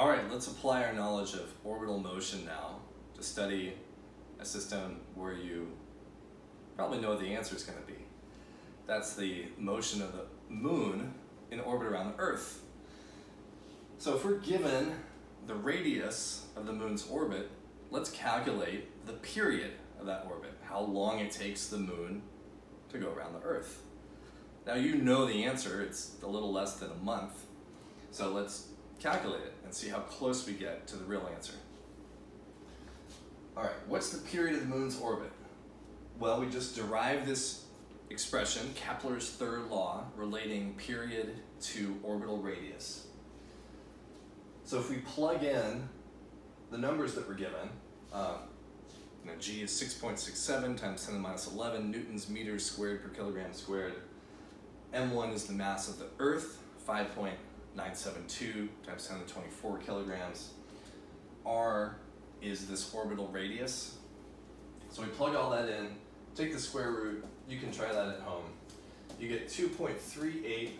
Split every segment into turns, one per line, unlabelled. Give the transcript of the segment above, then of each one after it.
All right, let's apply our knowledge of orbital motion now to study a system where you probably know what the answer is going to be. That's the motion of the moon in orbit around the Earth. So if we're given the radius of the moon's orbit, let's calculate the period of that orbit, how long it takes the moon to go around the Earth. Now you know the answer, it's a little less than a month. So let's calculate it and see how close we get to the real answer. All right, what's the period of the moon's orbit? Well, we just derived this expression, Kepler's third law, relating period to orbital radius. So if we plug in the numbers that were given, um, you know, g is 6.67 times 10 to the minus 11 newtons meters squared per kilogram squared. M1 is the mass of the Earth, 5.972 times 10 to the 24 kilograms. R is this orbital radius. So we plug all that in, take the square root, you can try that at home. You get 2.38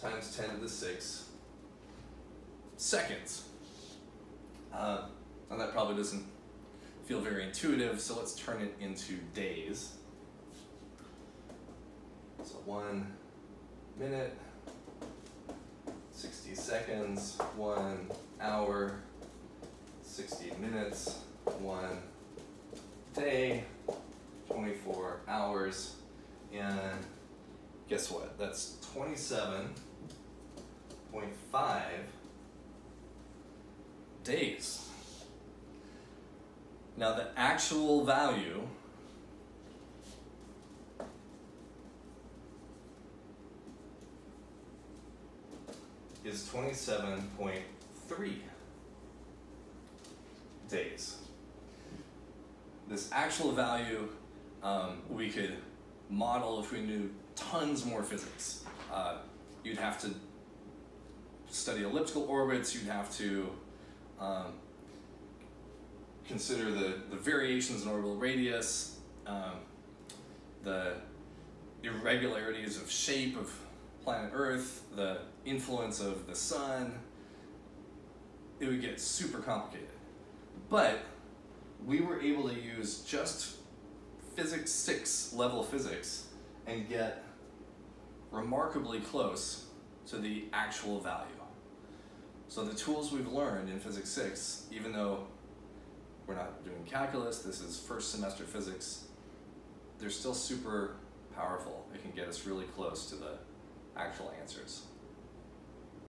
times 10 to the 6 seconds. Uh, and that probably doesn't feel very intuitive, so let's turn it into days. So one minute, 60 seconds, one hour, 60 minutes, one day, 24 hours, and guess what? That's 27.5 days. Now the actual value is 27.3 days. This actual value um, we could model if we knew tons more physics. Uh, you'd have to study elliptical orbits, you'd have to um, consider the, the variations in orbital radius, um, the irregularities of shape of planet Earth, the influence of the sun, it would get super complicated. But we were able to use just physics 6 level physics and get remarkably close to the actual value. So the tools we've learned in physics 6, even though we're not doing calculus, this is first semester physics, they're still super powerful. It can get us really close to the actual answers.